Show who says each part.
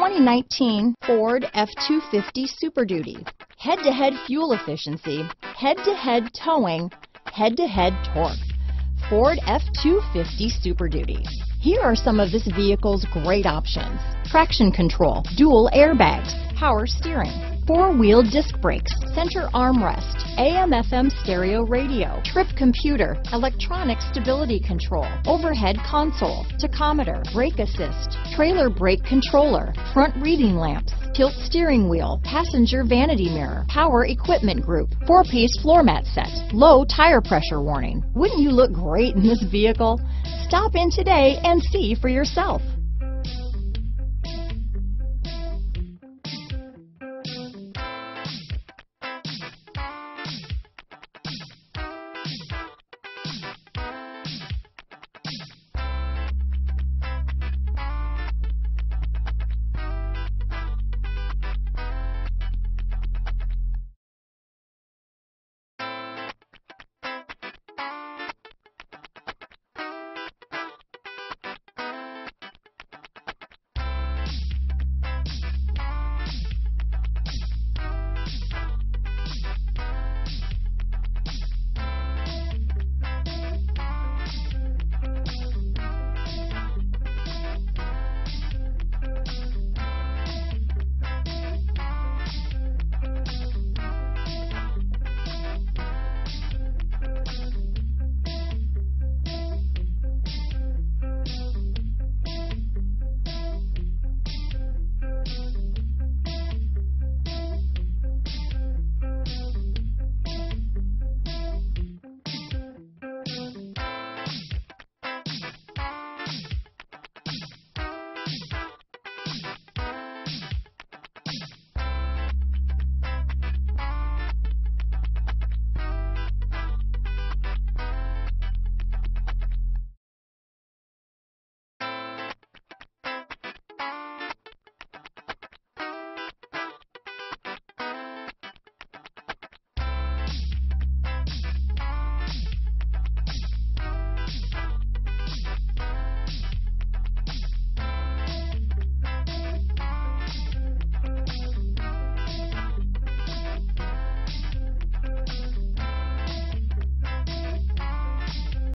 Speaker 1: 2019 Ford F-250 Super Duty. Head-to-head fuel efficiency, head-to-head towing, head-to-head torque. Ford F-250 Super Duty. Here are some of this vehicle's great options. Traction control, dual airbags, power steering, four-wheel disc brakes, center armrest, AM FM stereo radio, trip computer, electronic stability control, overhead console, tachometer, brake assist, trailer brake controller, front reading lamps, tilt steering wheel, passenger vanity mirror, power equipment group, four-piece floor mat set, low tire pressure warning. Wouldn't you look great in this vehicle? Stop in today and see for yourself.